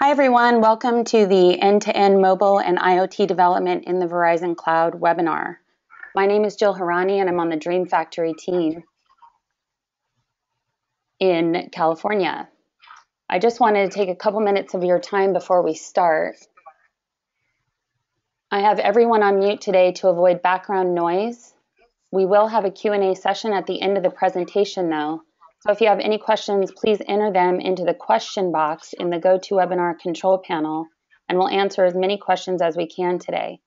Hi, everyone. Welcome to the End-to-End Mobile and IoT Development in the Verizon Cloud webinar. My name is Jill Harani, and I'm on the Dream Factory team in California. I just wanted to take a couple minutes of your time before we start. I have everyone on mute today to avoid background noise. We will have a Q&A session at the end of the presentation, though, so if you have any questions, please enter them into the question box in the GoToWebinar control panel, and we'll answer as many questions as we can today.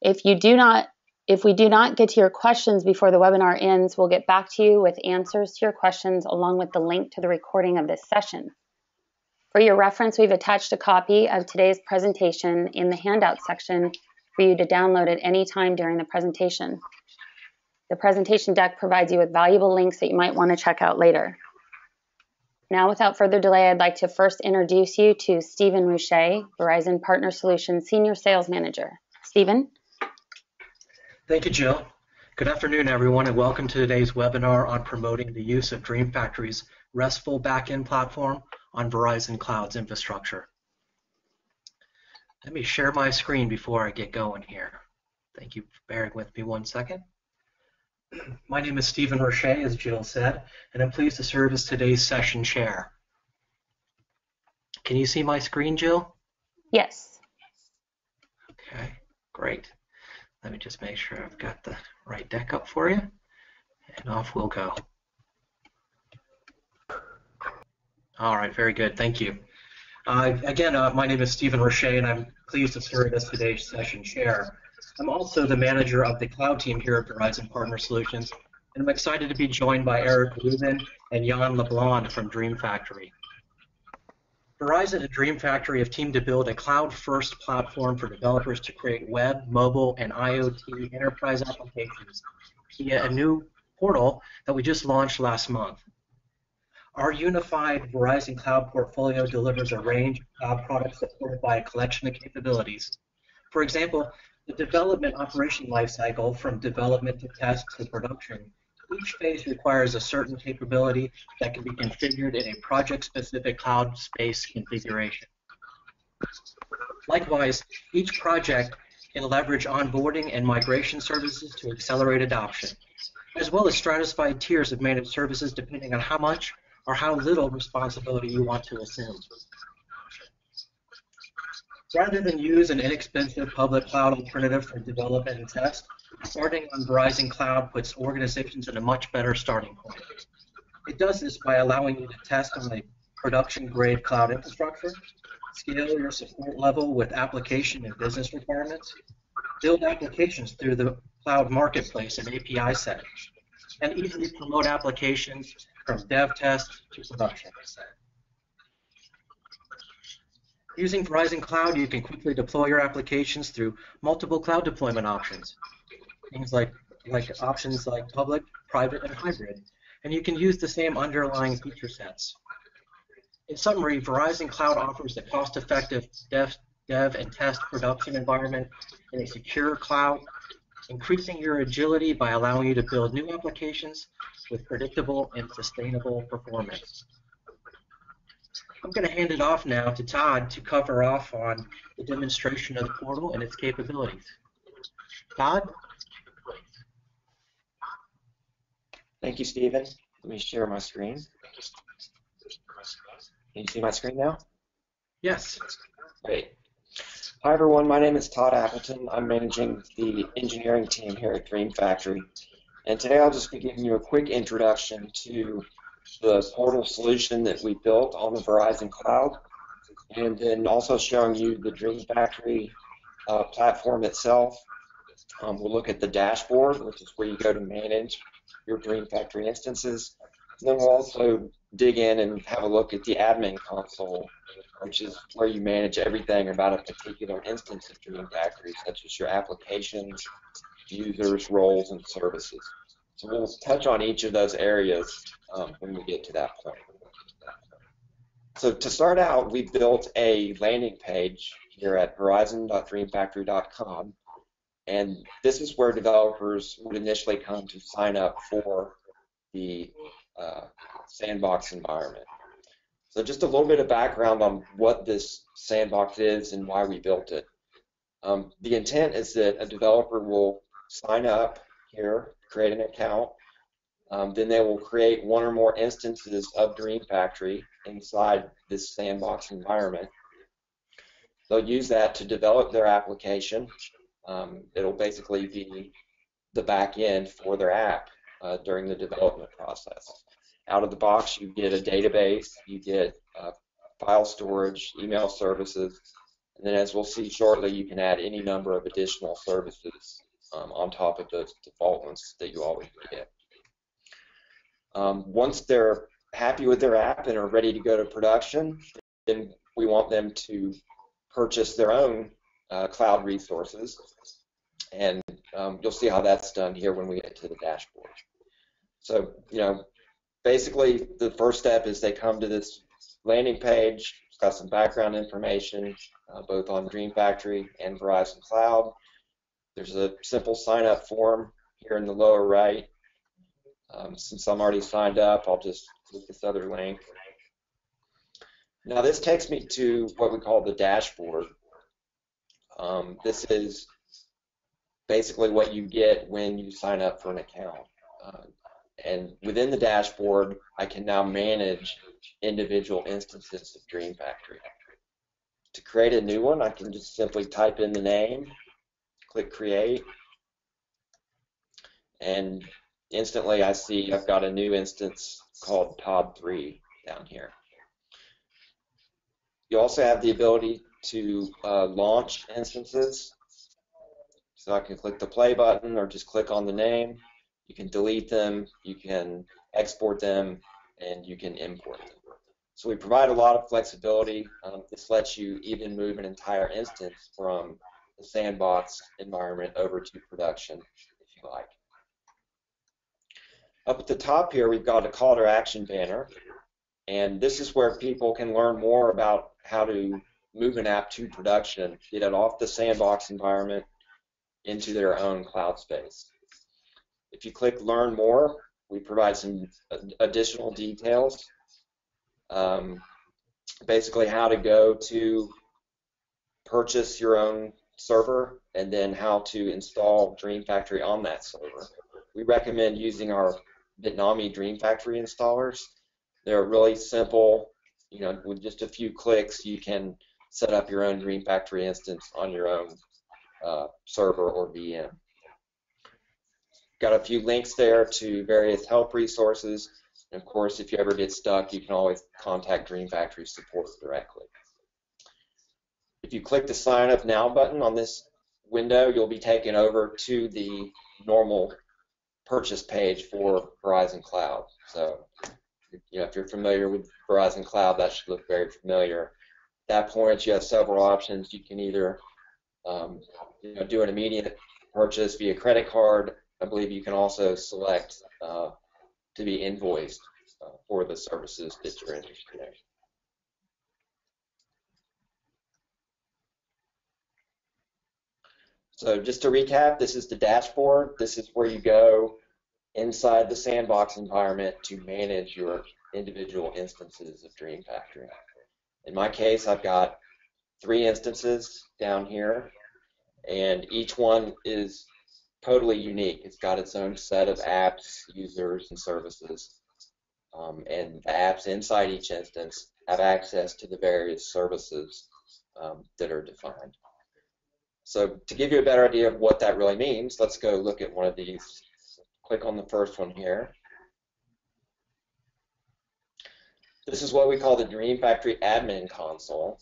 If you do not if we do not get to your questions before the webinar ends, we'll get back to you with answers to your questions along with the link to the recording of this session. For your reference, we've attached a copy of today's presentation in the handout section for you to download at any time during the presentation. The presentation deck provides you with valuable links that you might want to check out later. Now, without further delay, I'd like to first introduce you to Stephen Roche, Verizon Partner Solutions Senior Sales Manager. Stephen? Thank you, Jill. Good afternoon, everyone, and welcome to today's webinar on promoting the use of Dream Factory's RESTful backend platform on Verizon Cloud's infrastructure. Let me share my screen before I get going here. Thank you for bearing with me one second. My name is Stephen Roche, as Jill said, and I'm pleased to serve as today's session chair. Can you see my screen, Jill? Yes. Okay, great. Let me just make sure I've got the right deck up for you, and off we'll go. All right, very good, thank you. Uh, again, uh, my name is Stephen Roche, and I'm pleased to serve as today's session chair. I'm also the manager of the cloud team here at Verizon Partner Solutions, and I'm excited to be joined by Eric Rubin and Jan LeBlanc from Dream Factory. Verizon and Dream Factory have teamed to build a cloud-first platform for developers to create web, mobile, and IoT enterprise applications via a new portal that we just launched last month. Our unified Verizon Cloud portfolio delivers a range of cloud products supported by a collection of capabilities. For example, the development operation lifecycle from development to test to production. Each phase requires a certain capability that can be configured in a project-specific cloud space configuration. Likewise, each project can leverage onboarding and migration services to accelerate adoption, as well as stratified tiers of managed services depending on how much or how little responsibility you want to assume. Rather than use an inexpensive public cloud alternative for development and test, starting on Verizon Cloud puts organizations in a much better starting point. It does this by allowing you to test on a production-grade cloud infrastructure, scale your support level with application and business requirements, build applications through the cloud marketplace and API settings, and easily promote applications from dev test to production. Using Verizon Cloud, you can quickly deploy your applications through multiple cloud deployment options. Things like, like options like public, private, and hybrid. And you can use the same underlying feature sets. In summary, Verizon Cloud offers a cost-effective dev, dev and test production environment in a secure cloud, increasing your agility by allowing you to build new applications with predictable and sustainable performance. I'm going to hand it off now to Todd to cover off on the demonstration of the portal and its capabilities. Todd? Thank you, Stephen. Let me share my screen. Can you see my screen now? Yes. Great. Hi, everyone. My name is Todd Appleton. I'm managing the engineering team here at Dream Factory. And today I'll just be giving you a quick introduction to the portal solution that we built on the Verizon Cloud, and then also showing you the Dream Factory uh, platform itself. Um, we'll look at the dashboard, which is where you go to manage your Dream Factory instances. And then we'll also dig in and have a look at the admin console, which is where you manage everything about a particular instance of Dream Factory, such as your applications, users, roles, and services. So we'll touch on each of those areas um, when we get to that point. So to start out, we built a landing page here at verizon.dreamfactory.com, and this is where developers would initially come to sign up for the uh, sandbox environment. So just a little bit of background on what this sandbox is and why we built it. Um, the intent is that a developer will sign up here, create an account, um, then they will create one or more instances of Dream Factory inside this sandbox environment. They'll use that to develop their application. Um, it'll basically be the back end for their app uh, during the development process. Out of the box, you get a database, you get uh, file storage, email services, and then as we'll see shortly, you can add any number of additional services um, on top of the default ones that you always get. Um, once they're happy with their app and are ready to go to production, then we want them to purchase their own uh, cloud resources. And um, you'll see how that's done here when we get to the dashboard. So, you know, basically the first step is they come to this landing page. It's got some background information, uh, both on Dream Factory and Verizon Cloud. There's a simple sign up form here in the lower right. Um, since I'm already signed up, I'll just click this other link. Now this takes me to what we call the dashboard. Um, this is basically what you get when you sign up for an account. Uh, and within the dashboard, I can now manage individual instances of Dream Factory. To create a new one, I can just simply type in the name, click create, and instantly I see I've got a new instance called pod3 down here. You also have the ability to uh, launch instances. So I can click the play button or just click on the name. You can delete them, you can export them, and you can import them. So we provide a lot of flexibility. Um, this lets you even move an entire instance from the sandbox environment over to production if you like. Up at the top here, we've got a call to action banner. And this is where people can learn more about how to move an app to production, get it off the sandbox environment into their own cloud space. If you click Learn More, we provide some additional details. Um, basically, how to go to purchase your own server and then how to install Dream Factory on that server. We recommend using our Bitnami Dream Factory installers. They're really simple. You know, with just a few clicks, you can set up your own Dream Factory instance on your own uh, server or VM. Got a few links there to various help resources. And of course, if you ever get stuck, you can always contact Dream Factory support directly. If you click the Sign Up Now button on this window, you'll be taken over to the normal purchase page for Verizon Cloud. So, you know, if you're familiar with Verizon Cloud, that should look very familiar. At that point, you have several options. You can either um, you know, do an immediate purchase via credit card, I believe you can also select uh, to be invoiced uh, for the services that you're interested in. So just to recap, this is the dashboard. This is where you go inside the sandbox environment to manage your individual instances of Dream Factory. In my case, I've got three instances down here, and each one is totally unique. It's got its own set of apps, users, and services. Um, and the apps inside each instance have access to the various services um, that are defined. So to give you a better idea of what that really means, let's go look at one of these. Click on the first one here. This is what we call the Dream Factory Admin Console.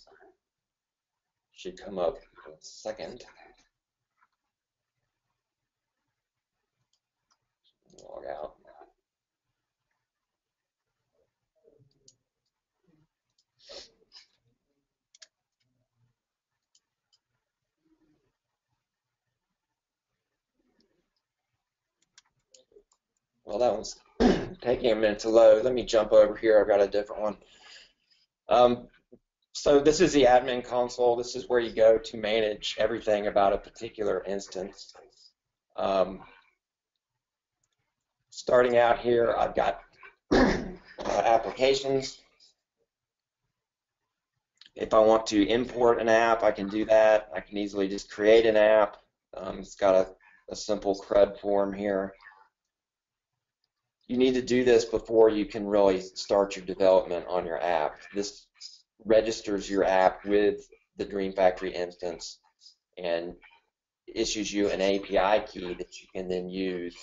Should come up in a second. log out. Well, that one's taking a minute to load. Let me jump over here. I've got a different one. Um, so this is the admin console. This is where you go to manage everything about a particular instance. Um, starting out here, I've got uh, applications. If I want to import an app, I can do that. I can easily just create an app. Um, it's got a, a simple CRUD form here. You need to do this before you can really start your development on your app. This registers your app with the Dream Factory instance and issues you an API key that you can then use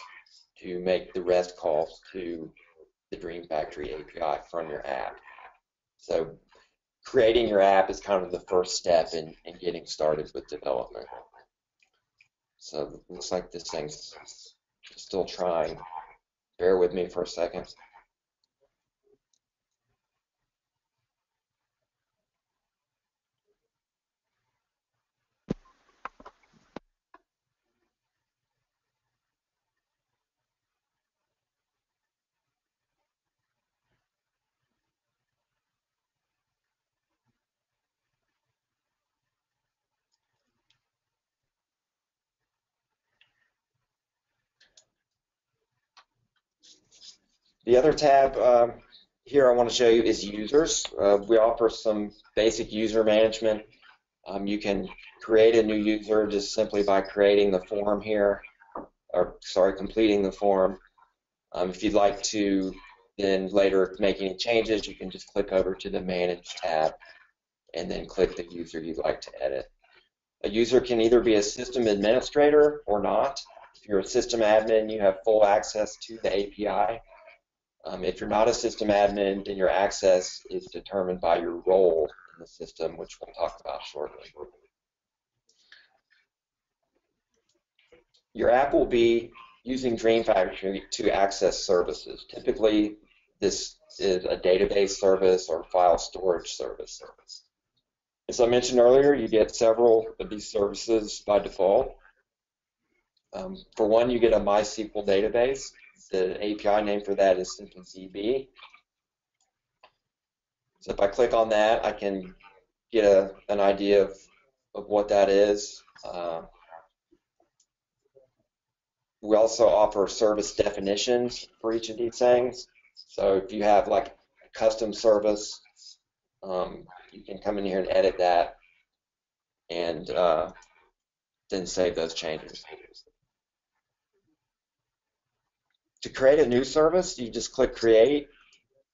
to make the REST calls to the Dream Factory API from your app. So creating your app is kind of the first step in, in getting started with development. So it looks like this thing's still trying. Bear with me for a second. The other tab um, here I want to show you is users. Uh, we offer some basic user management. Um, you can create a new user just simply by creating the form here, or sorry, completing the form. Um, if you'd like to then later make any changes, you can just click over to the Manage tab and then click the user you'd like to edit. A user can either be a system administrator or not. If you're a system admin, you have full access to the API. Um, if you're not a system admin, then your access is determined by your role in the system, which we'll talk about shortly. Your app will be using Dream Factory to access services. Typically, this is a database service or file storage service. As I mentioned earlier, you get several of these services by default. Um, for one, you get a MySQL database the API name for that is simply DB. So if I click on that, I can get a, an idea of, of what that is. Uh, we also offer service definitions for each of these things. So if you have like a custom service, um, you can come in here and edit that and uh, then save those changes. To create a new service, you just click Create.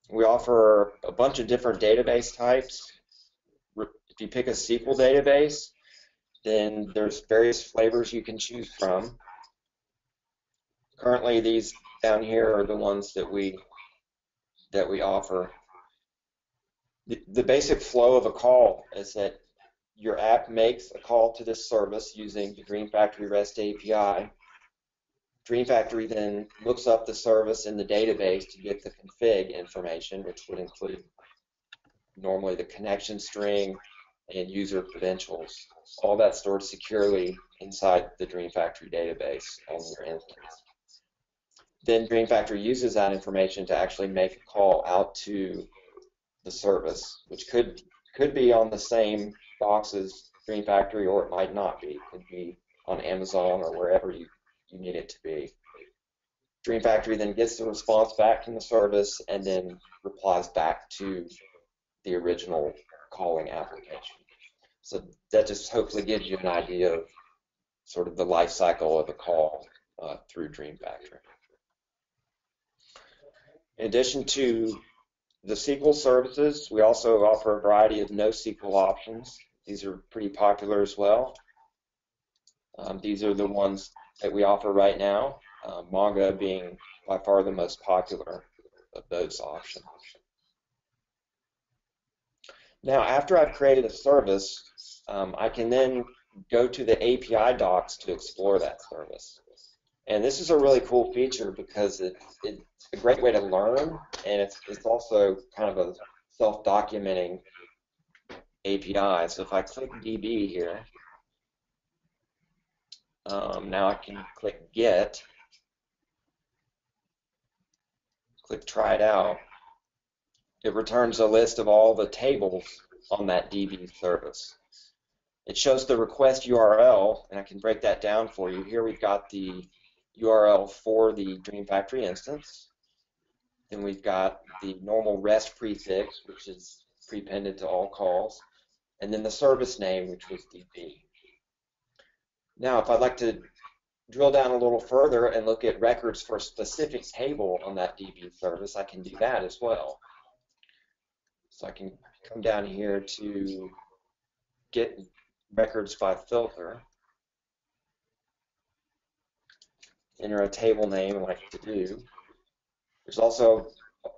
We offer a bunch of different database types. If you pick a SQL database, then there's various flavors you can choose from. Currently, these down here are the ones that we that we offer. The, the basic flow of a call is that your app makes a call to this service using the Dream Factory REST API. Dream Factory then looks up the service in the database to get the config information, which would include normally the connection string and user credentials. All that stored securely inside the Dream Factory database on your instance. Then Dream Factory uses that information to actually make a call out to the service, which could could be on the same box as Dream Factory, or it might not be. It could be on Amazon or wherever you you need it to be. Dream Factory then gets the response back from the service and then replies back to the original calling application. So that just hopefully gives you an idea of sort of the life cycle of a call uh, through Dream Factory. In addition to the SQL services, we also offer a variety of NoSQL options. These are pretty popular as well. Um, these are the ones that we offer right now, uh, Mongo being by far the most popular of those options. Now, after I've created a service, um, I can then go to the API docs to explore that service. And this is a really cool feature because it, it's a great way to learn, and it's, it's also kind of a self-documenting API. So if I click DB here, um, now I can click Get, click Try It Out. It returns a list of all the tables on that DB service. It shows the request URL, and I can break that down for you. Here we've got the URL for the Dream Factory instance. Then we've got the normal REST prefix, which is prepended to all calls. and then the service name, which was DB. Now, if I'd like to drill down a little further and look at records for a specific table on that DB service, I can do that as well. So I can come down here to get records by filter, enter a table name like to do. There's also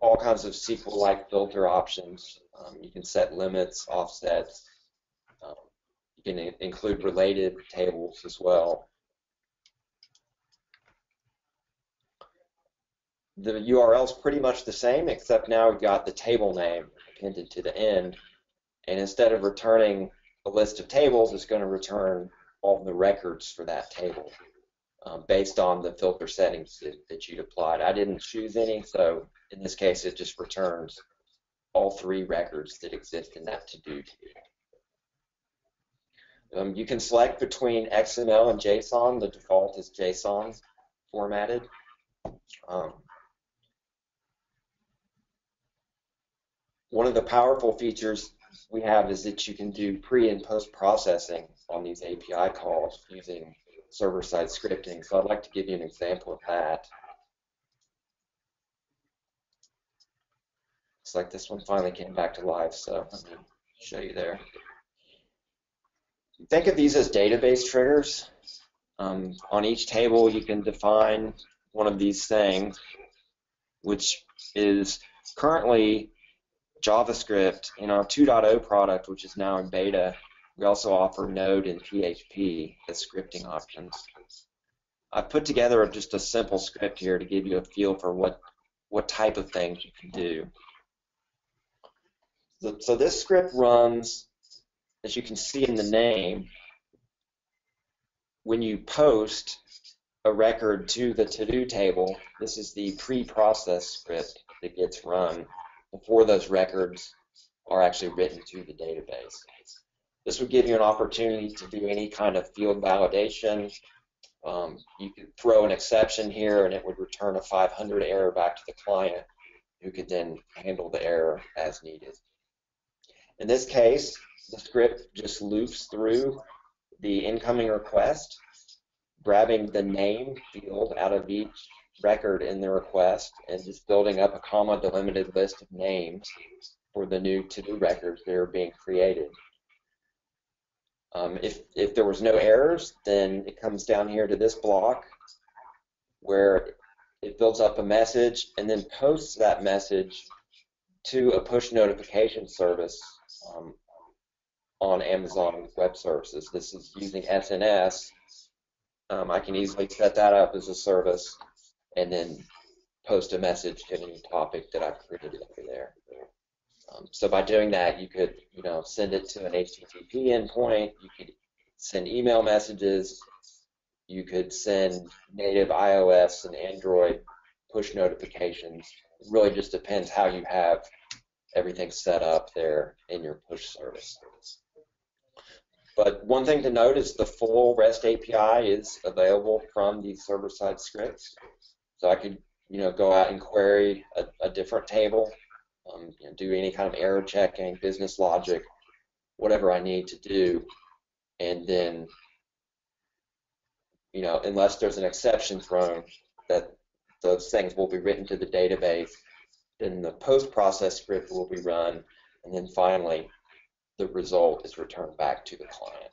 all kinds of SQL-like filter options. Um, you can set limits, offsets. You can include related tables as well. The URL is pretty much the same, except now we've got the table name appended to the end. And instead of returning a list of tables, it's going to return all the records for that table um, based on the filter settings that, that you'd applied. I didn't choose any, so in this case, it just returns all three records that exist in that to-do table. Um, you can select between XML and JSON. The default is JSON formatted. Um, one of the powerful features we have is that you can do pre and post processing on these API calls using server-side scripting. So I'd like to give you an example of that. Looks like this one finally came back to life, so let me show you there. Think of these as database triggers. Um, on each table, you can define one of these things, which is currently JavaScript. In our 2.0 product, which is now in beta, we also offer Node and PHP as scripting options. I've put together just a simple script here to give you a feel for what, what type of things you can do. So, so this script runs, as you can see in the name, when you post a record to the to-do table, this is the pre-process script that gets run before those records are actually written to the database. This would give you an opportunity to do any kind of field validation. Um, you could throw an exception here and it would return a 500 error back to the client who could then handle the error as needed. In this case, the script just loops through the incoming request, grabbing the name field out of each record in the request and just building up a comma delimited list of names for the new to-do records that are being created. Um, if, if there was no errors, then it comes down here to this block where it builds up a message and then posts that message to a push notification service um, on Amazon Web Services. This is using SNS. Um, I can easily set that up as a service and then post a message to any topic that I've created over there. Um, so by doing that, you could, you know, send it to an HTTP endpoint. You could send email messages. You could send native iOS and Android push notifications. It really just depends how you have everything set up there in your push service. But one thing to note is the full REST API is available from these server-side scripts. So I could, you know, go out and query a, a different table um, you know, do any kind of error checking, business logic, whatever I need to do, and then, you know, unless there's an exception thrown that those things will be written to the database, then the post-process script will be run, and then finally, the result is returned back to the client.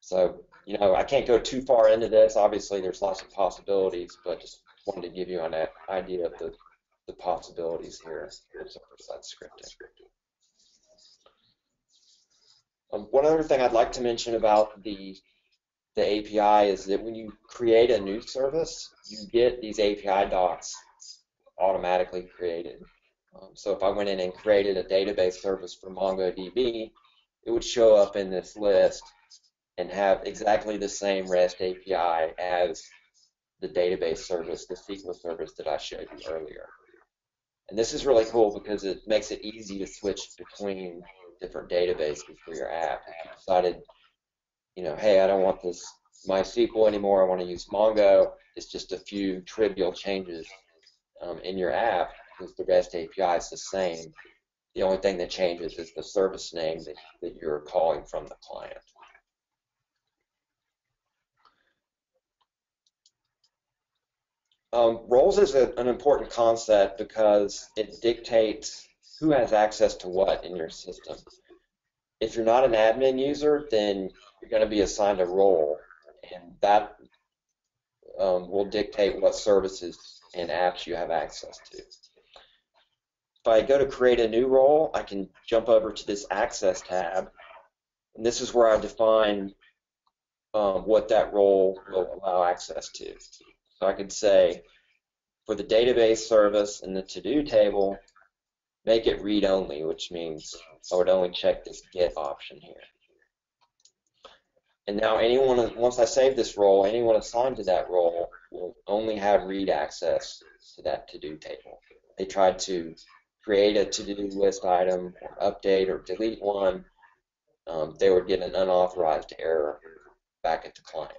So, you know, I can't go too far into this. Obviously, there's lots of possibilities, but just wanted to give you an idea of the the possibilities here in server-side scripting. Um, one other thing I'd like to mention about the the API is that when you create a new service, you get these API docs automatically created. Um, so if I went in and created a database service for MongoDB, it would show up in this list and have exactly the same REST API as the database service, the SQL service that I showed you earlier. And this is really cool because it makes it easy to switch between different databases for your app. If you decided, you know, hey, I don't want this MySQL anymore, I want to use Mongo, it's just a few trivial changes um, in your app because the REST API is the same. The only thing that changes is the service name that, that you're calling from the client. Um, roles is a, an important concept because it dictates who has access to what in your system. If you're not an admin user, then you're going to be assigned a role, and that um, will dictate what services and apps you have access to. If I go to create a new role, I can jump over to this Access tab, and this is where I define um, what that role will allow access to. So I could say, for the database service and the to-do table, make it read-only, which means I would only check this get option here. And now anyone, once I save this role, anyone assigned to that role will only have read access to that to-do table. They tried to create a to-do list item update or delete one, um, they would get an unauthorized error back at the client.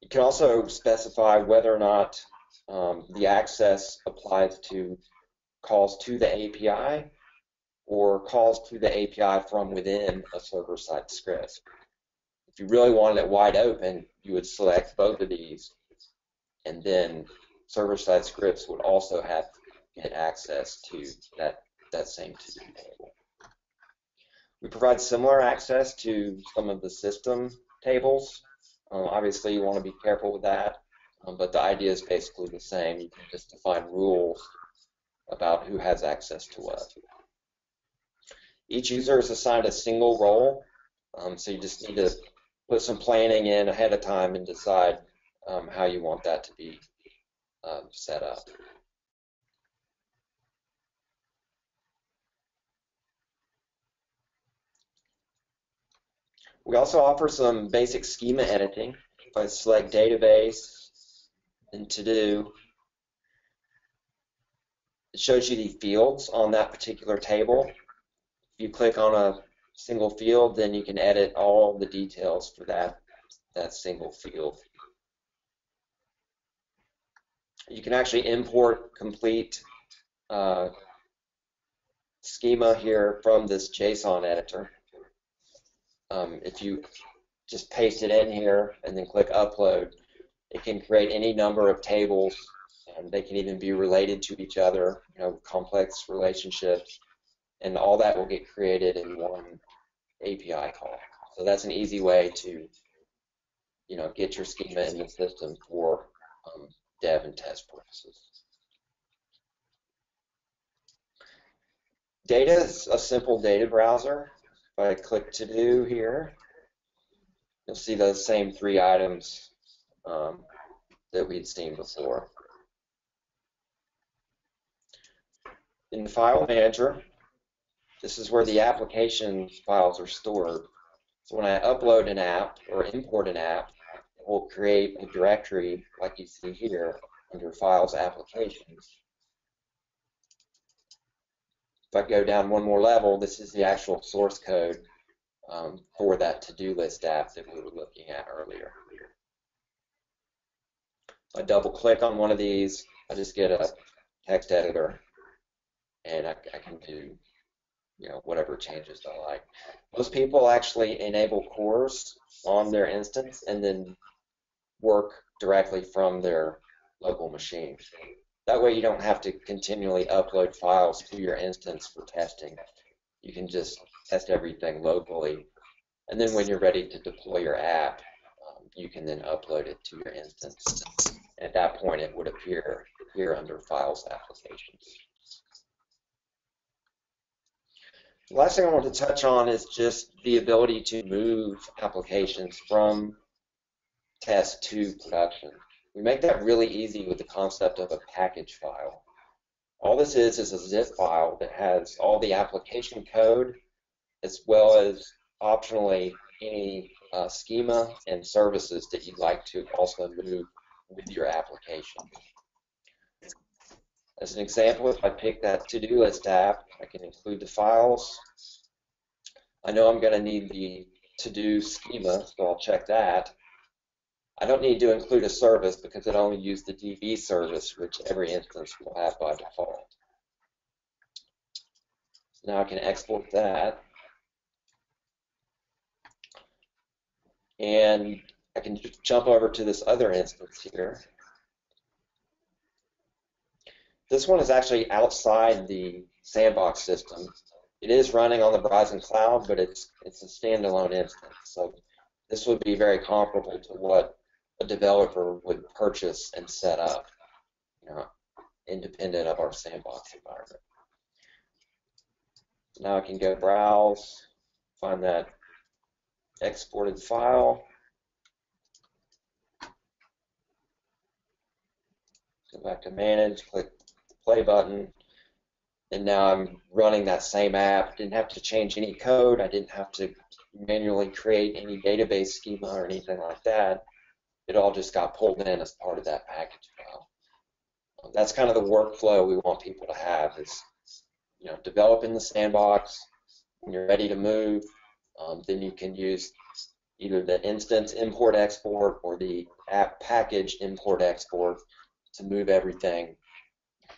You can also specify whether or not um, the access applies to calls to the API or calls to the API from within a server-side script. If you really wanted it wide open, you would select both of these, and then server-side scripts would also have get access to that, that same to-do table. We provide similar access to some of the system tables um, obviously, you want to be careful with that, um, but the idea is basically the same. You can just define rules about who has access to what. Each user is assigned a single role, um, so you just need to put some planning in ahead of time and decide um, how you want that to be um, set up. We also offer some basic schema editing. If I select database and to do, it shows you the fields on that particular table. If you click on a single field, then you can edit all the details for that, that single field. You can actually import complete uh, schema here from this JSON editor um, if you just paste it in here and then click upload, it can create any number of tables and they can even be related to each other, you know, complex relationships, and all that will get created in one API call. So that's an easy way to, you know, get your schema in the system for um, dev and test purposes. Data is a simple data browser. If I click to do here, you'll see those same three items um, that we'd seen before. In the file manager, this is where the application files are stored. So when I upload an app or import an app, will create a directory like you see here under Files Applications. If I go down one more level, this is the actual source code um, for that to-do list app that we were looking at earlier. If I double click on one of these, I just get a text editor and I, I can do you know whatever changes I like. Most people actually enable CORS on their instance and then work directly from their local machine. That way you don't have to continually upload files to your instance for testing. You can just test everything locally. And then when you're ready to deploy your app, um, you can then upload it to your instance. At that point, it would appear here under Files Applications. The last thing I want to touch on is just the ability to move applications from test to production. We make that really easy with the concept of a package file. All this is is a zip file that has all the application code as well as optionally any uh, schema and services that you'd like to also move with your application. As an example, if I pick that to-do list app, I can include the files. I know I'm going to need the to-do schema, so I'll check that. I don't need to include a service because it only uses the DB service, which every instance will have by default. So now I can export that. And I can just jump over to this other instance here. This one is actually outside the sandbox system. It is running on the Verizon cloud, but it's it's a standalone instance. So this would be very comparable to what a developer would purchase and set up, you know, independent of our sandbox environment. Now I can go browse, find that exported file. Go back to manage, click the play button, and now I'm running that same app. Didn't have to change any code. I didn't have to manually create any database schema or anything like that. It all just got pulled in as part of that package file. That's kind of the workflow we want people to have is, you know, develop in the sandbox. When you're ready to move, um, then you can use either the instance import export or the app package import export to move everything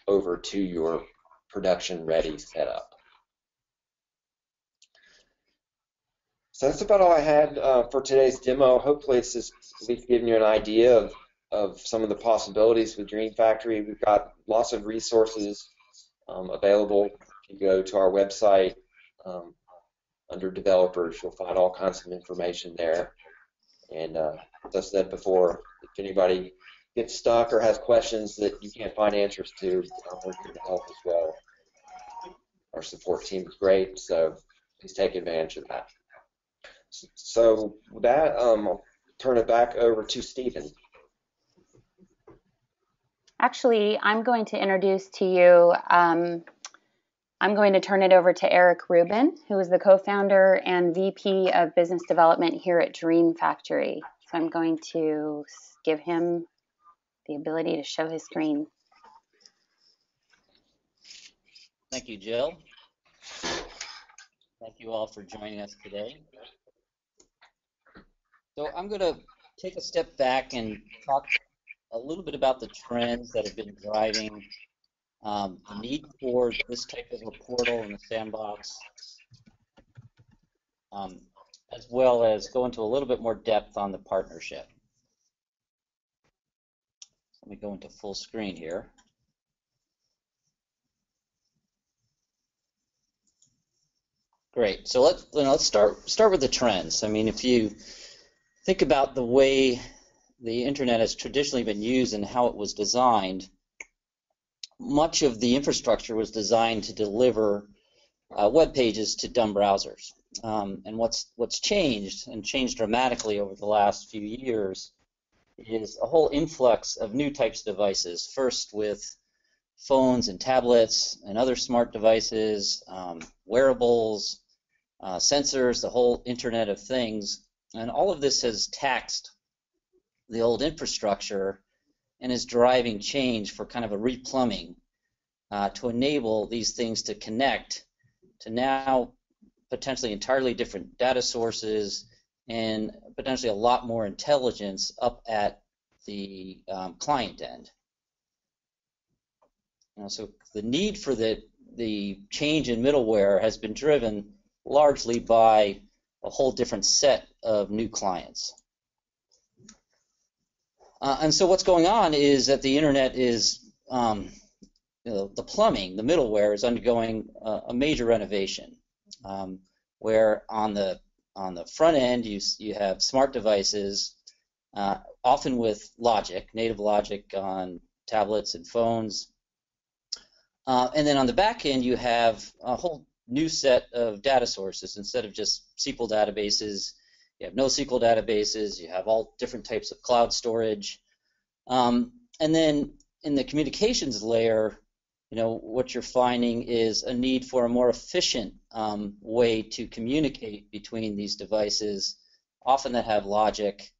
over to your production ready setup. So that's about all I had uh, for today's demo. Hopefully it's just at least giving you an idea of, of some of the possibilities with Dream Factory. We've got lots of resources um, available. If you go to our website um, under developers, you'll find all kinds of information there. And uh, as I said before, if anybody gets stuck or has questions that you can't find answers to, we're here to help as well. Our support team is great, so please take advantage of that. So that, um, turn it back over to Stephen. Actually, I'm going to introduce to you, um, I'm going to turn it over to Eric Rubin, who is the co-founder and VP of Business Development here at Dream Factory. So I'm going to give him the ability to show his screen. Thank you, Jill. Thank you all for joining us today. So I'm going to take a step back and talk a little bit about the trends that have been driving um, the need for this type of a portal in the sandbox, um, as well as go into a little bit more depth on the partnership. Let me go into full screen here. Great. So let's you know, let's start start with the trends. I mean, if you think about the way the internet has traditionally been used and how it was designed, much of the infrastructure was designed to deliver uh, web pages to dumb browsers. Um, and what's what's changed and changed dramatically over the last few years is a whole influx of new types of devices. First with phones and tablets and other smart devices, um, wearables, uh, sensors, the whole Internet of Things. And all of this has taxed the old infrastructure and is driving change for kind of a replumbing uh, to enable these things to connect to now potentially entirely different data sources and potentially a lot more intelligence up at the um, client end. So the need for the the change in middleware has been driven largely by a whole different set of new clients. Uh, and so what's going on is that the internet is, um, you know, the plumbing, the middleware is undergoing a, a major renovation, um, where on the on the front end you you have smart devices, uh, often with logic, native logic on tablets and phones, uh, and then on the back end you have a whole new set of data sources instead of just SQL databases. You have NoSQL databases. You have all different types of cloud storage. Um, and then in the communications layer, you know, what you're finding is a need for a more efficient um, way to communicate between these devices, often that have logic,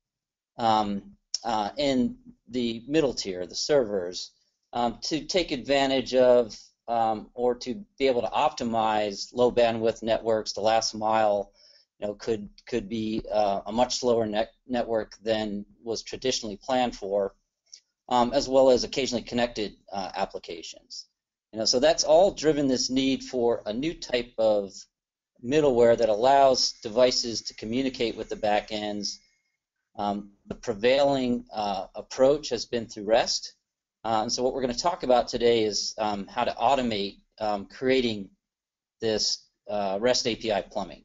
um, uh, in the middle tier, the servers, um, to take advantage of um, or to be able to optimize low bandwidth networks, the last mile, you know, could could be uh, a much slower net network than was traditionally planned for, um, as well as occasionally connected uh, applications. You know, so that's all driven this need for a new type of middleware that allows devices to communicate with the backends. Um, the prevailing uh, approach has been through REST. Uh, and so what we're going to talk about today is um, how to automate um, creating this uh, REST API plumbing.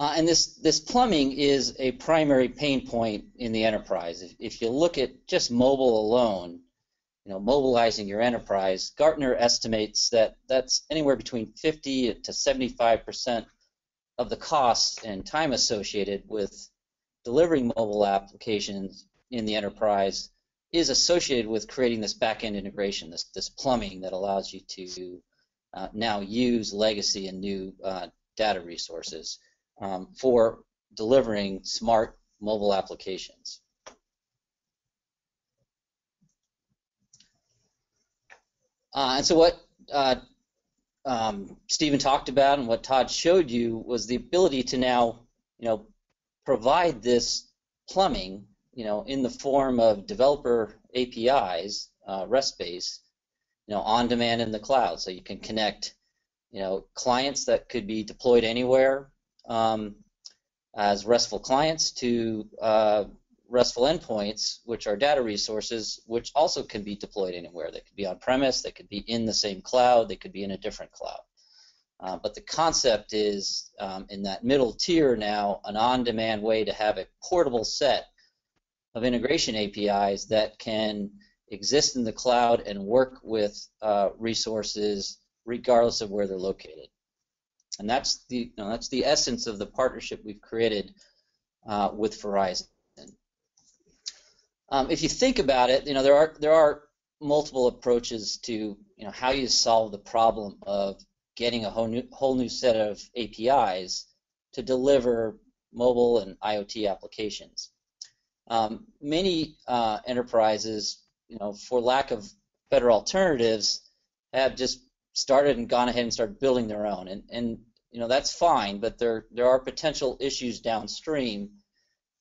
Uh, and this, this plumbing is a primary pain point in the enterprise. If, if you look at just mobile alone, you know, mobilizing your enterprise, Gartner estimates that that's anywhere between 50 to 75 percent of the costs and time associated with delivering mobile applications in the enterprise is associated with creating this back-end integration, this, this plumbing that allows you to uh, now use legacy and new uh, data resources um, for delivering smart mobile applications. Uh, and so what uh, um, Stephen talked about and what Todd showed you was the ability to now, you know, provide this plumbing, you know, in the form of developer APIs, uh, REST-based, you know, on demand in the cloud. So you can connect, you know, clients that could be deployed anywhere um, as RESTful clients to uh, RESTful endpoints, which are data resources, which also can be deployed anywhere. They could be on premise, they could be in the same cloud, they could be in a different cloud. Uh, but the concept is um, in that middle tier now, an on-demand way to have a portable set of integration APIs that can exist in the cloud and work with uh, resources regardless of where they're located. And that's the you know, that's the essence of the partnership we've created uh, with Verizon. Um, if you think about it, you know there are there are multiple approaches to you know how you solve the problem of getting a whole new, whole new set of APIs to deliver mobile and IoT applications. Um, many uh, enterprises, you know, for lack of better alternatives, have just started and gone ahead and started building their own, and and you know that's fine, but there there are potential issues downstream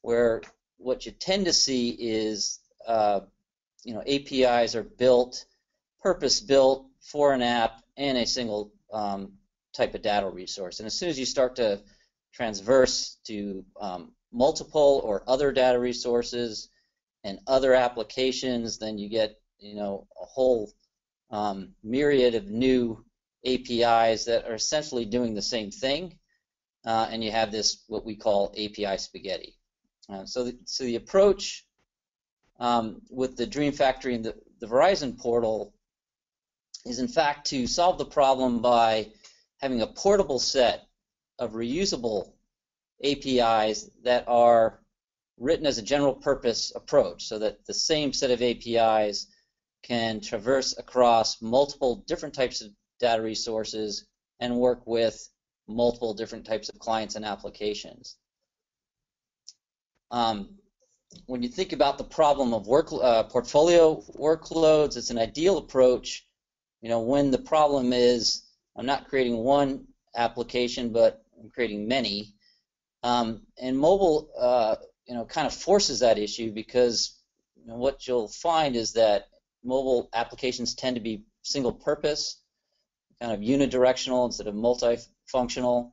where what you tend to see is uh, you know APIs are built, purpose built for an app and a single um, type of data resource. And as soon as you start to transverse to um, multiple or other data resources and other applications, then you get you know a whole um, myriad of new APIs that are essentially doing the same thing, uh, and you have this what we call API spaghetti. Uh, so, the, so the approach um, with the DreamFactory and the, the Verizon portal is in fact to solve the problem by having a portable set of reusable APIs that are written as a general purpose approach so that the same set of APIs can traverse across multiple different types of data resources and work with multiple different types of clients and applications. Um, when you think about the problem of work uh, portfolio workloads, it's an ideal approach. You know, when the problem is I'm not creating one application, but I'm creating many. Um, and mobile, uh, you know, kind of forces that issue because you know, what you'll find is that mobile applications tend to be single purpose, kind of unidirectional instead of multifunctional.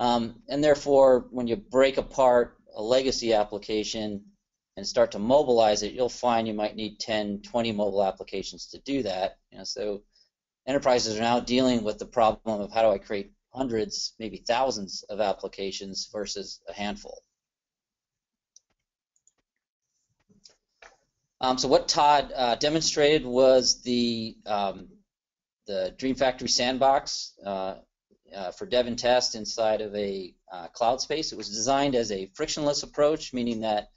Um, and therefore, when you break apart a legacy application and start to mobilize it, you'll find you might need 10, 20 mobile applications to do that. You know, so enterprises are now dealing with the problem of how do I create hundreds, maybe thousands of applications versus a handful. Um, so what Todd uh, demonstrated was the um, the DreamFactory sandbox uh, uh, for dev and test inside of a uh, cloud space. It was designed as a frictionless approach, meaning that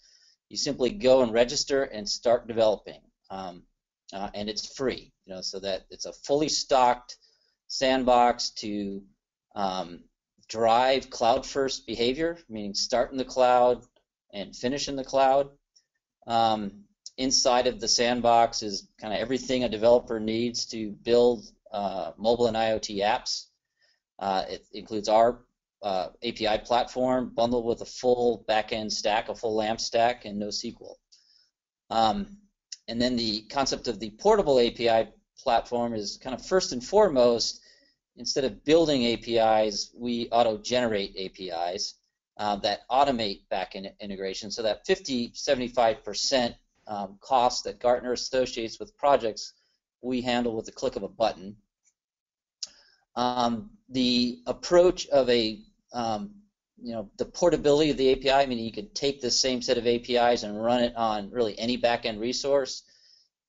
you simply go and register and start developing, um, uh, and it's free. You know, so that it's a fully stocked sandbox to um, drive cloud-first behavior, meaning start in the cloud and finish in the cloud. Um, inside of the sandbox is kind of everything a developer needs to build uh, mobile and IoT apps. Uh, it includes our uh, API platform bundled with a full backend stack, a full LAMP stack, and NoSQL. Um, and then the concept of the portable API platform is kind of first and foremost, instead of building APIs, we auto-generate APIs uh, that automate backend integration so that 50, 75% um, cost that Gartner associates with projects we handle with the click of a button. Um, the approach of a, um, you know, the portability of the API, I mean, you could take the same set of APIs and run it on really any backend resource,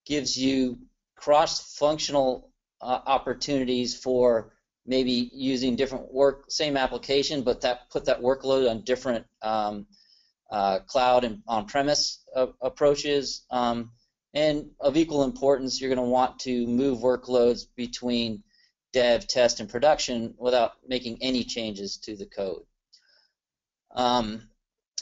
gives you cross-functional uh, opportunities for maybe using different work, same application, but that put that workload on different um, uh, cloud and on-premise uh, approaches. Um, and of equal importance, you're going to want to move workloads between dev, test, and production without making any changes to the code. Um,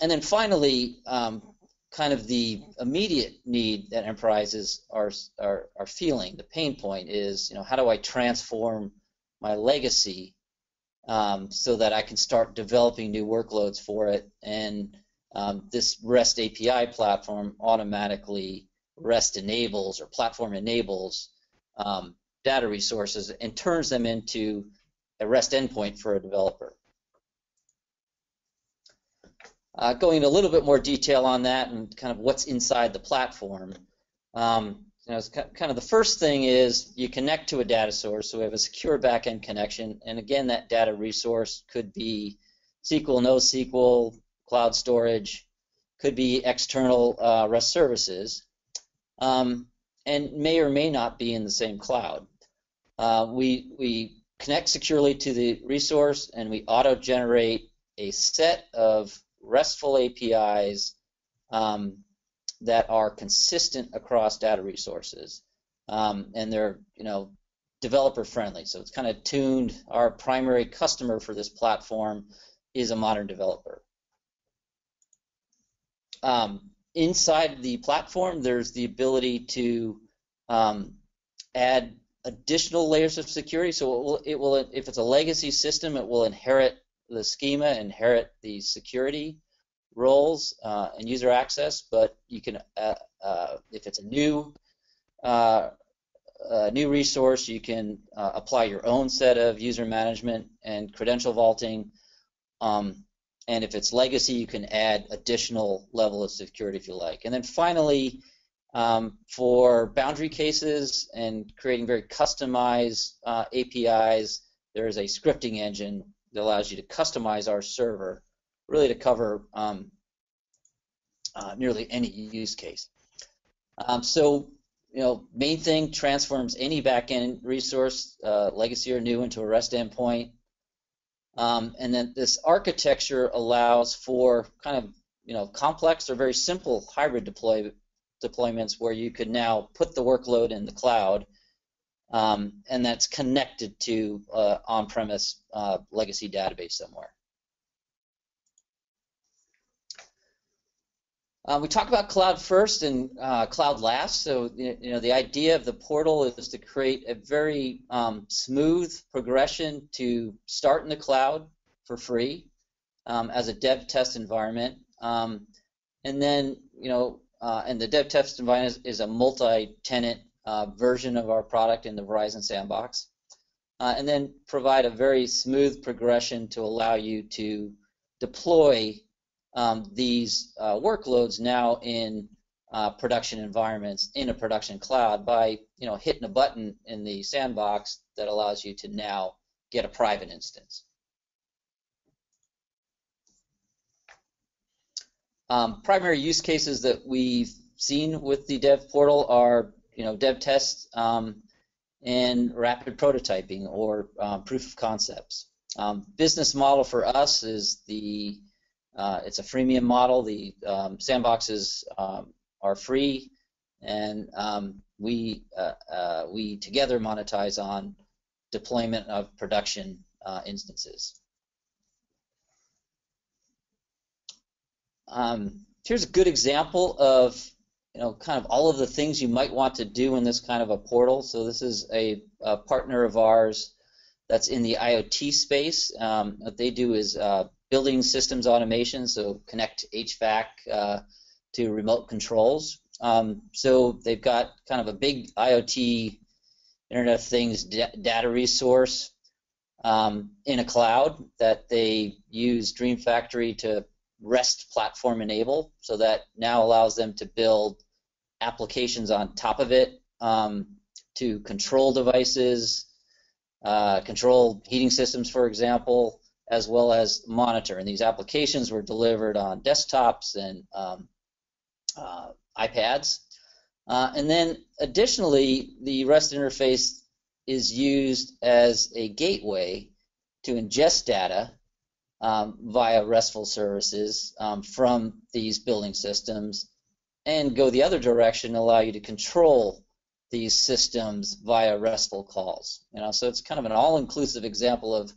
and then finally, um, kind of the immediate need that enterprises are, are, are feeling, the pain point is, you know, how do I transform my legacy um, so that I can start developing new workloads for it. And um, this REST API platform automatically REST enables or platform enables um, data resources and turns them into a REST endpoint for a developer. Uh, going into a little bit more detail on that and kind of what's inside the platform. Um, you know, kind of the first thing is you connect to a data source, so we have a secure backend connection, and again, that data resource could be SQL, NoSQL, cloud storage, could be external uh, REST services, um, and may or may not be in the same cloud. Uh, we we connect securely to the resource, and we auto-generate a set of RESTful APIs um, that are consistent across data resources, um, and they're you know developer friendly. So it's kind of tuned. Our primary customer for this platform is a modern developer. Um, inside the platform, there's the ability to um, add additional layers of security. So it will, it will, if it's a legacy system, it will inherit the schema, inherit the security roles uh, and user access, but you can, uh, uh, if it's a new uh, new resource, you can uh, apply your own set of user management and credential vaulting. Um, and if it's legacy, you can add additional level of security if you like. And then finally, um, for boundary cases and creating very customized uh, APIs, there is a scripting engine that allows you to customize our server really to cover um, uh, nearly any use case. Um, so, you know, main thing transforms any backend resource, uh, legacy or new, into a REST endpoint. Um, and then this architecture allows for kind of, you know, complex or very simple hybrid deploy, deployments where you could now put the workload in the cloud um, and that's connected to uh, on-premise uh, legacy database somewhere. Uh, we talk about cloud first and uh, cloud last. So you know the idea of the portal is to create a very um, smooth progression to start in the cloud for free um, as a dev test environment, um, and then you know uh, and the dev test environment is, is a multi-tenant uh, version of our product in the Verizon Sandbox, uh, and then provide a very smooth progression to allow you to deploy um, these uh, workloads now in uh, production environments in a production cloud by you know hitting a button in the sandbox that allows you to now get a private instance. Um, primary use cases that we've seen with the dev portal are you know dev tests um, and rapid prototyping or uh, proof of concepts. Um, business model for us is the uh, it's a freemium model. The um, sandboxes um, are free, and um, we uh, uh, we together monetize on deployment of production uh, instances. Um, here's a good example of you know kind of all of the things you might want to do in this kind of a portal. So this is a, a partner of ours that's in the IoT space. Um, what they do is uh, building systems automation, so connect HVAC uh, to remote controls. Um, so they've got kind of a big IoT Internet of Things data resource um, in a cloud that they use DreamFactory to REST platform enable. So that now allows them to build applications on top of it um, to control devices, uh, control heating systems, for example, as well as monitor. And these applications were delivered on desktops and um, uh, iPads. Uh, and then additionally, the REST interface is used as a gateway to ingest data um, via RESTful services um, from these building systems and go the other direction, and allow you to control these systems via RESTful calls. You know, so it's kind of an all-inclusive example of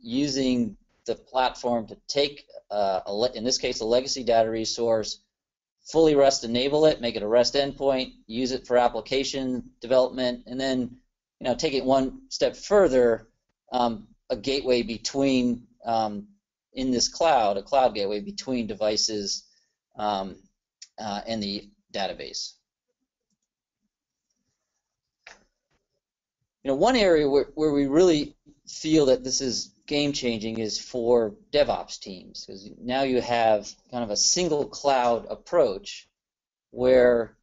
using the platform to take, uh, a, in this case, a legacy data resource, fully REST enable it, make it a REST endpoint, use it for application development, and then you know take it one step further, um, a gateway between um, in this cloud, a cloud gateway between devices um, uh, and the database. You know, one area where, where we really feel that this is game changing is for DevOps teams because now you have kind of a single cloud approach where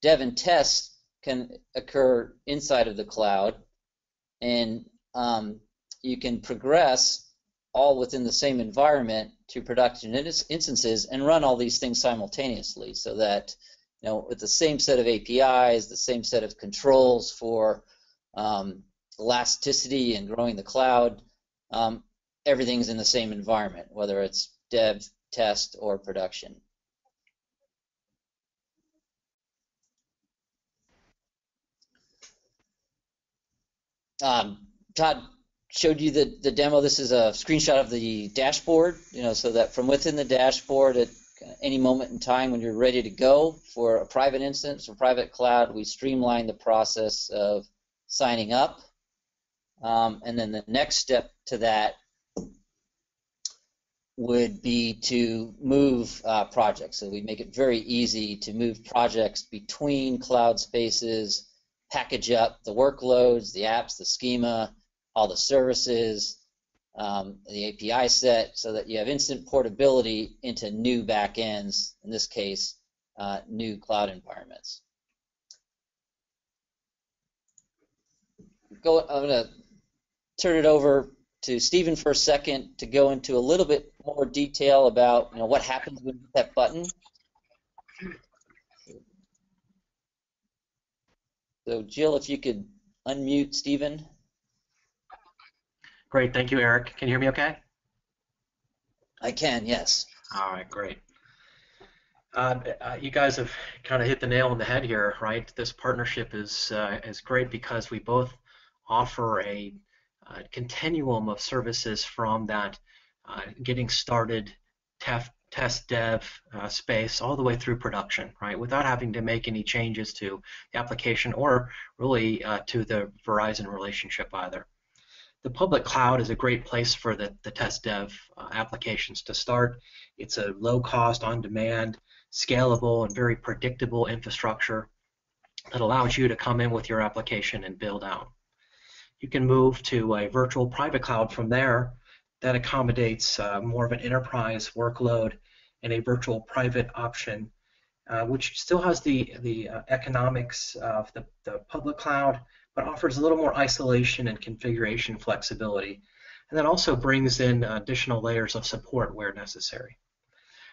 dev and test can occur inside of the cloud and um, you can progress all within the same environment to production instances and run all these things simultaneously so that you know with the same set of APIs, the same set of controls for um, elasticity and growing the cloud, um, everything's in the same environment, whether it's dev, test, or production. Um, Todd showed you the, the demo. This is a screenshot of the dashboard, you know, so that from within the dashboard at any moment in time when you're ready to go for a private instance or private cloud, we streamline the process of signing up. Um, and then the next step to that would be to move uh, projects. So we make it very easy to move projects between cloud spaces, package up the workloads, the apps, the schema, all the services, um, the API set, so that you have instant portability into new backends, in this case, uh, new cloud environments. Go, I'm going to turn it over to Stephen for a second to go into a little bit more detail about you know what happens with that button. So Jill, if you could unmute Stephen. Great, thank you, Eric. Can you hear me okay? I can, yes. All right, great. Uh, uh, you guys have kind of hit the nail on the head here, right? This partnership is uh, is great because we both offer a uh, continuum of services from that uh, getting started tef, test dev uh, space all the way through production, right, without having to make any changes to the application or really uh, to the Verizon relationship either. The public cloud is a great place for the, the test dev uh, applications to start. It's a low cost, on demand, scalable, and very predictable infrastructure that allows you to come in with your application and build out. You can move to a virtual private cloud from there that accommodates uh, more of an enterprise workload and a virtual private option, uh, which still has the, the uh, economics of the, the public cloud, but offers a little more isolation and configuration flexibility. And then also brings in additional layers of support where necessary.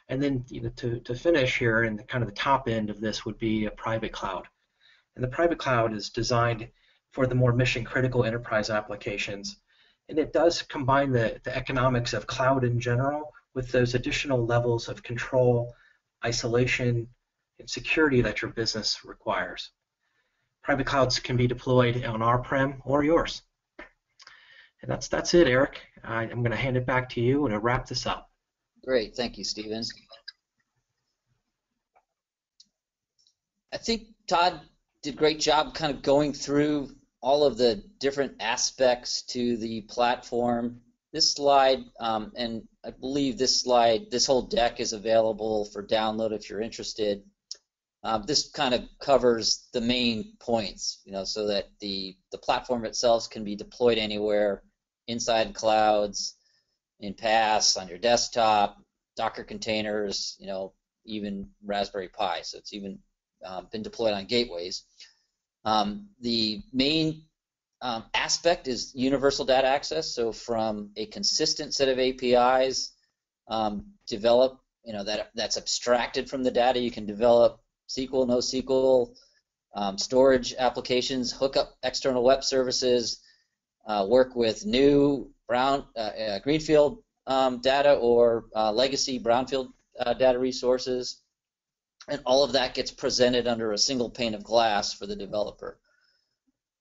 And then you know, to, to finish here, and kind of the top end of this would be a private cloud. And the private cloud is designed for the more mission critical enterprise applications. And it does combine the, the economics of cloud in general with those additional levels of control, isolation, and security that your business requires. Private clouds can be deployed on our prem or yours. And that's that's it, Eric. I, I'm going to hand it back to you and to wrap this up. Great, thank you, Stephen. I think Todd did a great job kind of going through all of the different aspects to the platform. This slide, um, and I believe this slide, this whole deck is available for download if you're interested. Um, this kind of covers the main points, you know, so that the the platform itself can be deployed anywhere, inside clouds, in PaaS, on your desktop, Docker containers, you know, even Raspberry Pi. So it's even um, been deployed on gateways. Um, the main um, aspect is universal data access. So from a consistent set of APIs, um, develop, you know, that that's abstracted from the data. You can develop SQL, NoSQL, um, storage applications, hook up external web services, uh, work with new brown uh, uh, greenfield um, data or uh, legacy brownfield uh, data resources, and all of that gets presented under a single pane of glass for the developer.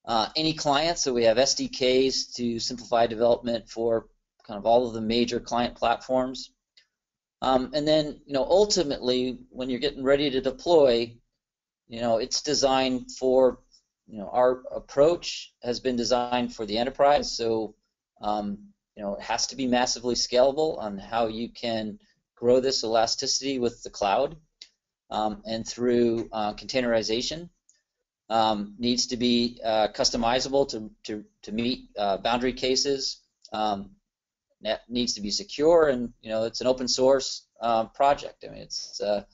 Uh, any clients, so we have SDKs to simplify development for kind of all of the major client platforms. Um, and then, you know, ultimately, when you're getting ready to deploy, you know, it's designed for, you know, our approach has been designed for the enterprise. So, um, you know, it has to be massively scalable on how you can grow this elasticity with the cloud um, and through uh, containerization. Um, needs to be uh, customizable to, to, to meet uh, boundary cases. Um, needs to be secure, and you know it's an open source uh, project. I mean, it's uh,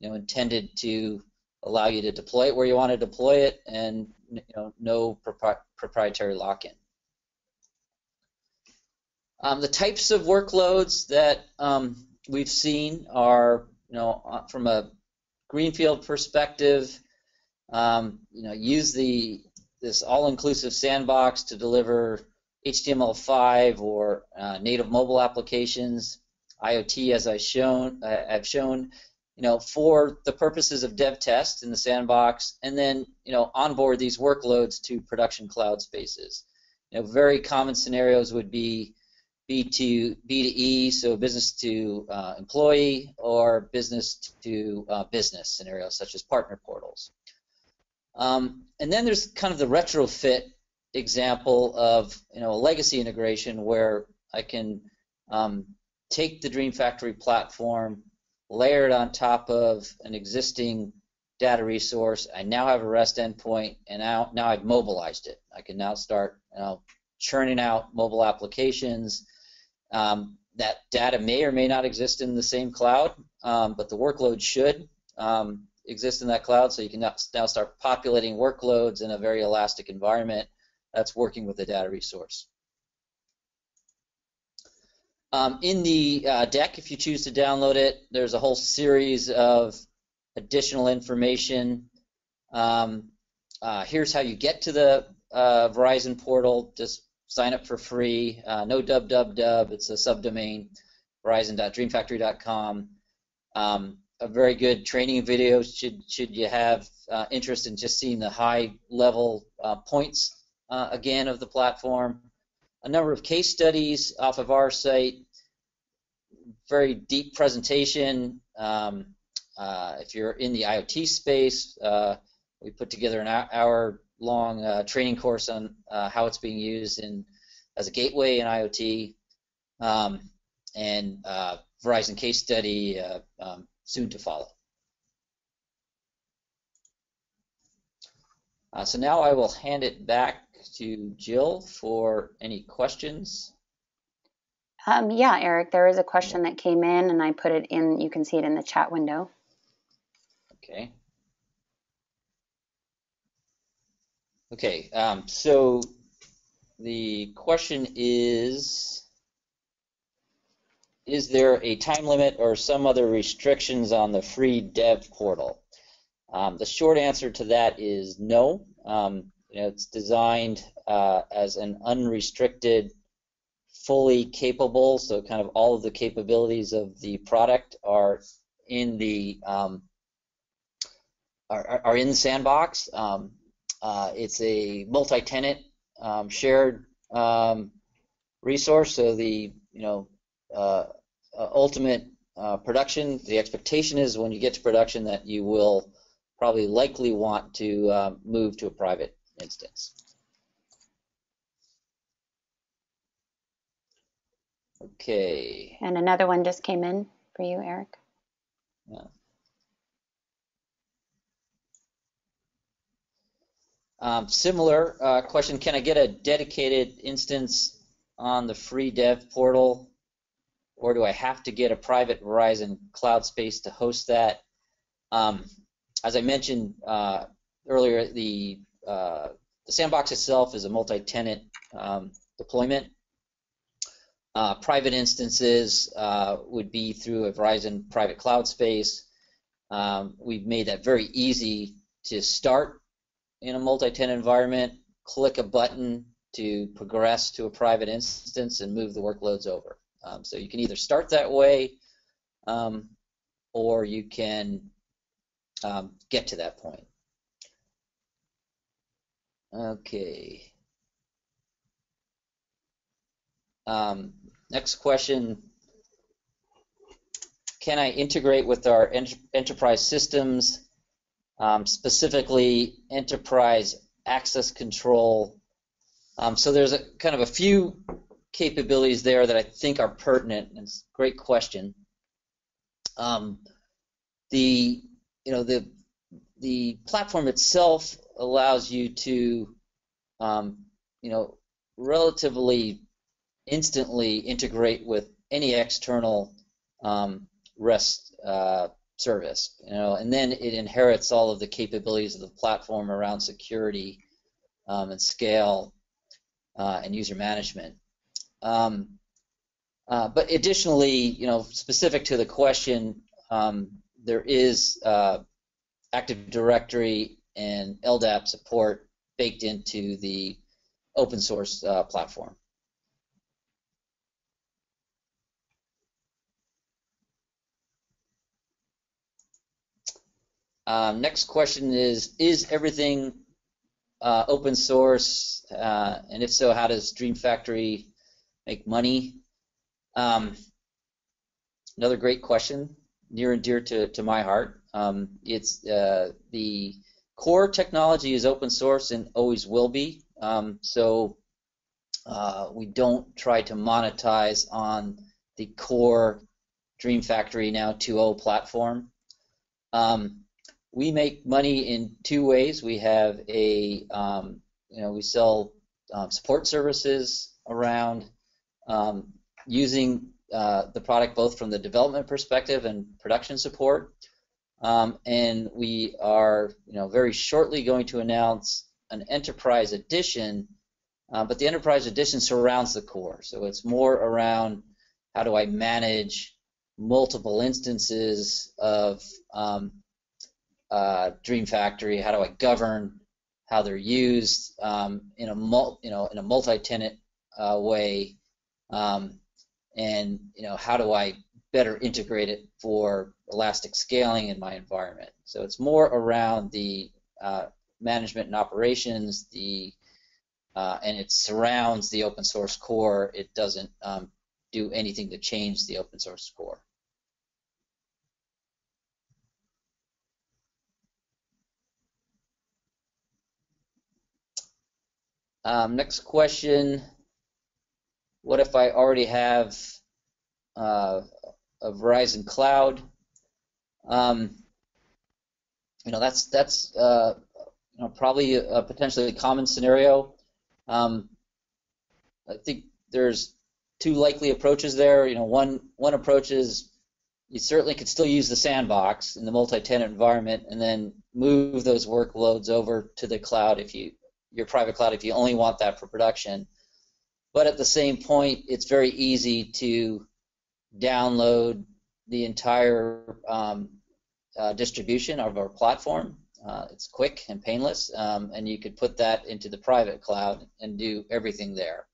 you know intended to allow you to deploy it where you want to deploy it, and you know no propri proprietary lock-in. Um, the types of workloads that um, we've seen are, you know, uh, from a greenfield perspective, um, you know, use the this all-inclusive sandbox to deliver HTML5 or uh, native mobile applications, IoT, as I shown, uh, I've shown, you know, for the purposes of dev test in the sandbox, and then you know, onboard these workloads to production cloud spaces. You know, very common scenarios would be B to B to E, so business to uh, employee, or business to uh, business scenarios such as partner portals. Um, and then there's kind of the retrofit example of you know a legacy integration where I can um, take the DreamFactory platform, layer it on top of an existing data resource. I now have a REST endpoint, and now now I've mobilized it. I can now start you know, churning out mobile applications. Um, that data may or may not exist in the same cloud, um, but the workload should um, exist in that cloud. So you can now start populating workloads in a very elastic environment that's working with the data resource. Um, in the uh, deck, if you choose to download it, there's a whole series of additional information. Um, uh, here's how you get to the uh, Verizon portal. Just sign up for free. Uh, no dub dub dub. It's a subdomain. Verizon.dreamfactory.com. Um, a very good training video should should you have uh, interest in just seeing the high level uh, points uh, again of the platform. A number of case studies off of our site. Very deep presentation. Um, uh, if you're in the IoT space, uh, we put together an hour-long uh, training course on uh, how it's being used in as a gateway in IoT, um, and uh, Verizon case study um, soon to follow. Uh, so now I will hand it back to Jill for any questions. Um, yeah, Eric, there is a question that came in and I put it in, you can see it in the chat window. Okay. Okay, um, so the question is, is there a time limit or some other restrictions on the free dev portal? Um, the short answer to that is no. Um, you know, it's designed uh, as an unrestricted, fully capable, so kind of all of the capabilities of the product are in the um, are, are in sandbox. Um, uh, it's a multi-tenant um, shared um, resource, so the you know uh, uh, ultimate uh, production, the expectation is when you get to production that you will probably likely want to uh, move to a private instance. Okay. And another one just came in for you, Eric. Yeah. Um, similar uh, question, can I get a dedicated instance on the free dev portal? Or do I have to get a private Verizon cloud space to host that? Um, as I mentioned uh, earlier, the, uh, the sandbox itself is a multi-tenant um, deployment. Uh, private instances uh, would be through a Verizon private cloud space. Um, we've made that very easy to start in a multi-tenant environment, click a button to progress to a private instance and move the workloads over. Um, so you can either start that way um, or you can um, get to that point. Okay. Um, next question. Can I integrate with our ent enterprise systems, um, specifically enterprise access control? Um, so there's a kind of a few capabilities there that I think are pertinent. It's a great question. Um, the you know the the platform itself allows you to um, you know relatively instantly integrate with any external um, REST uh, service, you know, and then it inherits all of the capabilities of the platform around security um, and scale uh, and user management. Um, uh, but additionally, you know, specific to the question, um, there is uh, Active Directory and LDAP support baked into the open source uh, platform. Um, next question is, is everything uh, open source? Uh, and if so, how does DreamFactory make money? Um, another great question, near and dear to, to my heart. Um, it's uh, the core technology is open source and always will be. Um, so uh, we don't try to monetize on the core DreamFactory now 2.0 platform. Um, we make money in two ways. We have a, um, you know, we sell um, support services around um, using uh, the product both from the development perspective and production support. Um, and we are, you know, very shortly going to announce an enterprise edition, uh, but the enterprise edition surrounds the core. So it's more around how do I manage multiple instances of um, uh, DreamFactory? How do I govern how they're used um, in a mul- you know in a multi-tenant uh, way? Um, and you know how do I better integrate it for elastic scaling in my environment? So it's more around the uh, management and operations, the uh, and it surrounds the open source core. It doesn't um, do anything to change the open source core. Um, next question. What if I already have uh, Verizon Cloud? Um, you know, that's that's uh, you know, probably a potentially common scenario. Um, I think there's two likely approaches there. You know, one one approach is you certainly could still use the sandbox in the multi-tenant environment and then move those workloads over to the cloud if you your private cloud if you only want that for production. But at the same point, it's very easy to download the entire um, uh, distribution of our platform. Uh, it's quick and painless, um, and you could put that into the private cloud and do everything there.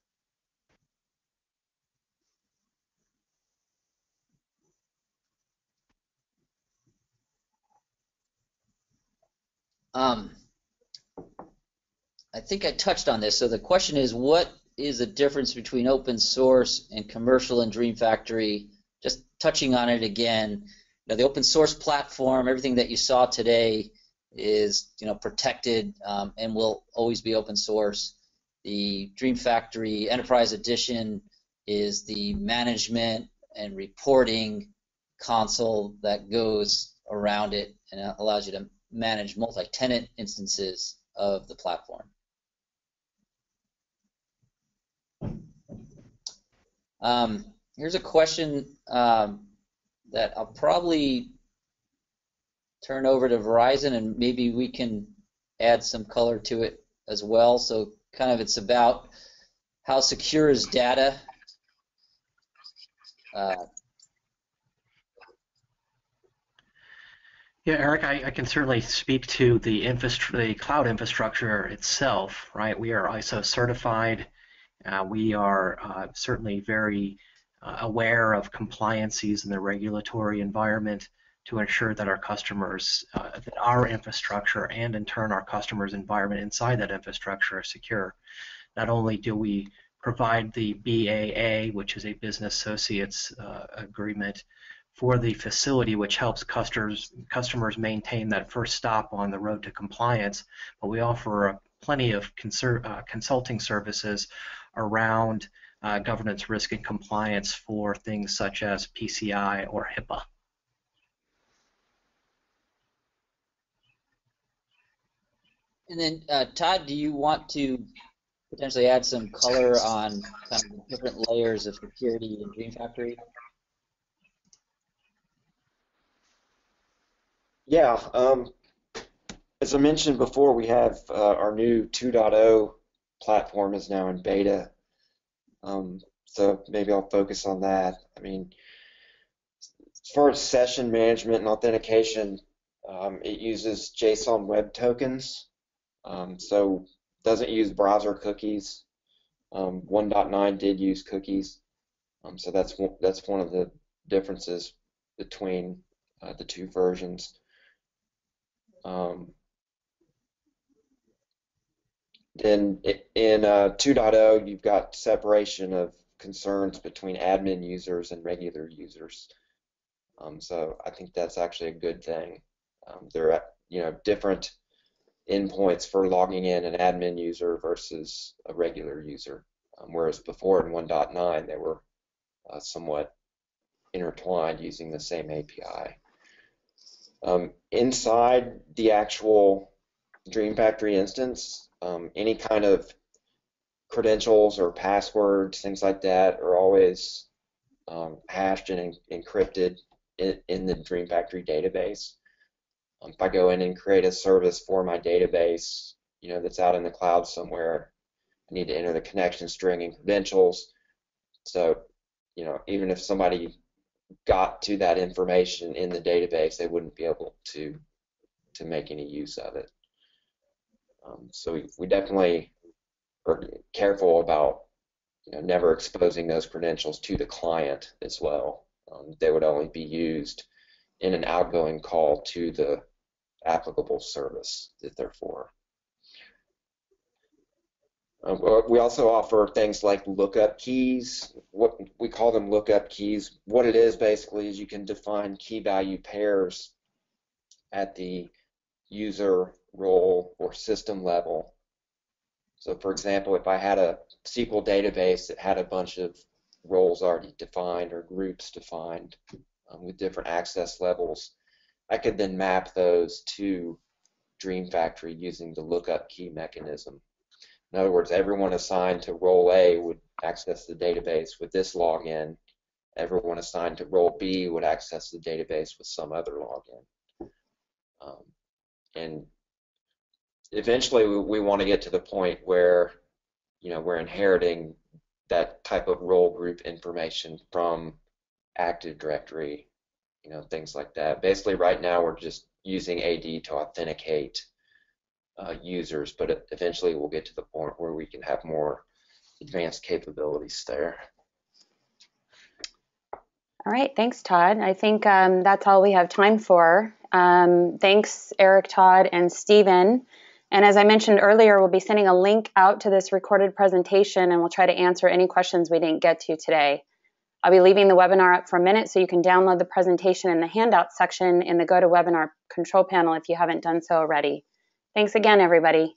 Um, I think I touched on this. So the question is, what is the difference between open source and commercial and DreamFactory? Just touching on it again. Know, the open source platform, everything that you saw today, is you know protected um, and will always be open source. The DreamFactory Enterprise Edition is the management and reporting console that goes around it and allows you to manage multi-tenant instances of the platform. Um, here's a question um, that I'll probably turn over to Verizon and maybe we can add some color to it as well. So kind of it's about how secure is data. Uh, Yeah, Eric, I, I, can certainly speak to the, the cloud infrastructure itself, right? We are ISO certified. Uh, we are uh, certainly very uh, aware of compliances in the regulatory environment to ensure that our customers, uh, that our infrastructure and in turn our customers' environment inside that infrastructure are secure. Not only do we provide the BAA, which is a business associates uh, agreement, for the facility, which helps customers customers maintain that first stop on the road to compliance. But we offer plenty of uh, consulting services around uh, governance, risk, and compliance for things such as PCI or HIPAA. And then, uh, Todd, do you want to potentially add some color on kind of the different layers of security in DreamFactory? Yeah, um, as I mentioned before, we have uh, our new 2.0 platform is now in beta. Um, so maybe I'll focus on that. I mean, as far as session management and authentication, um, it uses JSON Web Tokens. Um, so doesn't use browser cookies. Um, 1.9 did use cookies. Um, so that's one, that's one of the differences between uh, the two versions. Um, then in uh, 2.0, you've got separation of concerns between admin users and regular users. Um, so I think that's actually a good thing. Um, there are you know different endpoints for logging in an admin user versus a regular user, um, whereas before in 1.9 they were uh, somewhat intertwined using the same API. Um, inside the actual DreamFactory instance, um, any kind of credentials or passwords, things like that, are always um, hashed and en encrypted in, in, the DreamFactory database. Um, if I go in and create a service for my database, you know, that's out in the cloud somewhere, I need to enter the connection string and credentials. So, you know, even if somebody got to that information in the database, they wouldn't be able to to make any use of it. Um, so we, we definitely are careful about you know never exposing those credentials to the client as well. Um, they would only be used in an outgoing call to the applicable service that they're for. Um, we also offer things like lookup keys. What we call them lookup keys. What it is basically is you can define key value pairs at the user role or system level. So, for example, if I had a SQL database that had a bunch of roles already defined or groups defined um, with different access levels, I could then map those to DreamFactory using the lookup key mechanism. In other words, everyone assigned to role A would access the database with this login. Everyone assigned to role B would access the database with some other login. Um, and eventually, we, we want to get to the point where, you know, we're inheriting that type of role group information from Active Directory, you know, things like that. Basically, right now we're just using AD to authenticate uh, users, but eventually we'll get to the point where we can have more advanced capabilities there. All right, thanks, Todd. I think um, that's all we have time for. Um, thanks, Eric, Todd, and Stephen. And as I mentioned earlier, we'll be sending a link out to this recorded presentation and we'll try to answer any questions we didn't get to today. I'll be leaving the webinar up for a minute so you can download the presentation in the handout section in the GoToWebinar control panel if you haven't done so already. Thanks again, everybody.